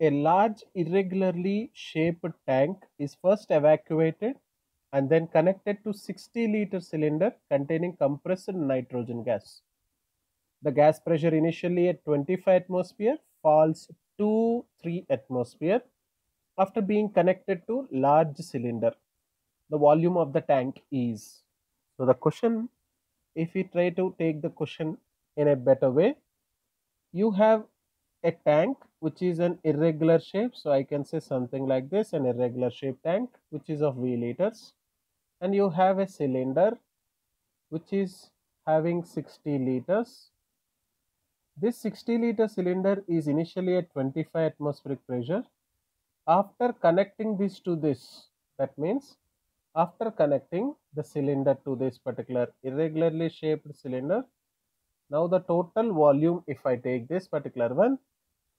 a large irregularly shaped tank is first evacuated and then connected to 60 liter cylinder containing compressed nitrogen gas. The gas pressure initially at 25 atmosphere falls to 3 atmosphere after being connected to large cylinder. The volume of the tank is. So the question, if we try to take the question in a better way, you have a tank which is an irregular shape. So i can say something like this an irregular shape tank which is of v liters. And you have a cylinder which is having 60 liters. This 60 liter cylinder is initially at 25 atmospheric pressure. After connecting this to this that means after connecting the cylinder to this particular irregularly shaped cylinder now the total volume if I take this particular one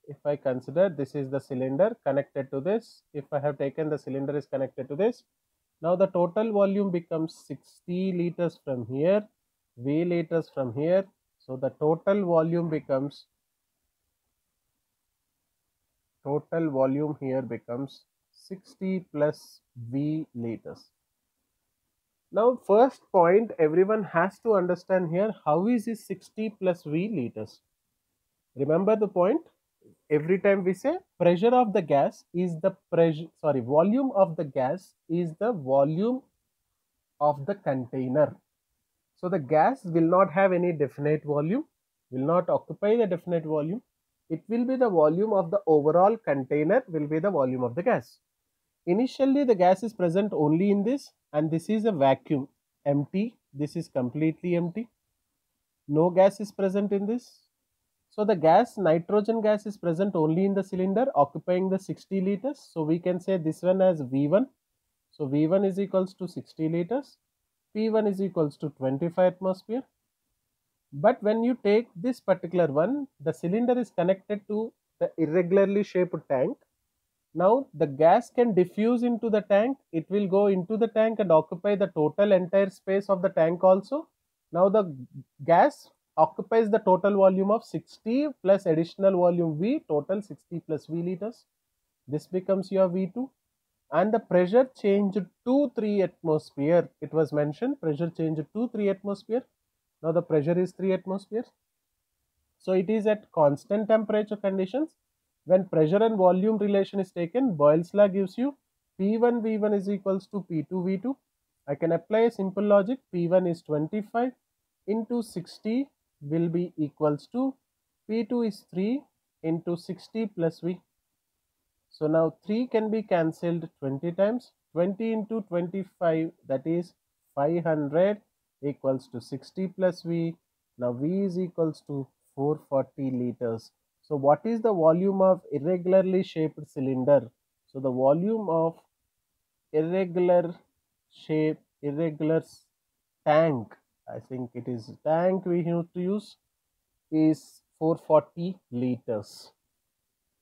if I consider this is the cylinder connected to this if I have taken the cylinder is connected to this now the total volume becomes 60 liters from here V liters from here. So the total volume becomes total volume here becomes 60 plus V liters now first point everyone has to understand here how is this 60 plus V liters. Remember the point every time we say pressure of the gas is the pressure sorry volume of the gas is the volume of the container. So the gas will not have any definite volume will not occupy the definite volume it will be the volume of the overall container will be the volume of the gas. Initially the gas is present only in this and this is a vacuum. Empty. This is completely empty. No gas is present in this. So the gas nitrogen gas is present only in the cylinder occupying the 60 liters. So we can say this one as v1 so v1 is equals to 60 liters. P1 is equals to 25 atmosphere. But when you take this particular one the cylinder is connected to the irregularly shaped tank now the gas can diffuse into the tank. It will go into the tank and occupy the total entire space of the tank also. Now the gas occupies the total volume of 60 plus additional volume V total 60 plus V liters. This becomes your V2 and the pressure changed to 3 atmosphere. It was mentioned pressure changed to 3 atmosphere. Now the pressure is 3 atmospheres. So it is at constant temperature conditions when pressure and volume relation is taken, Boyle's law gives you P1 V1 is equals to P2 V2. I can apply a simple logic. P1 is 25 into 60 will be equals to P2 is 3 into 60 plus V. So now 3 can be cancelled 20 times. 20 into 25 that is 500 equals to 60 plus V. Now V is equals to 440 liters. So what is the volume of irregularly shaped cylinder? So the volume of irregular shape, irregular tank, I think it is tank we need to use is 440 liters.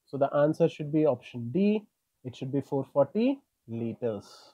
So the answer should be option D. It should be 440 liters.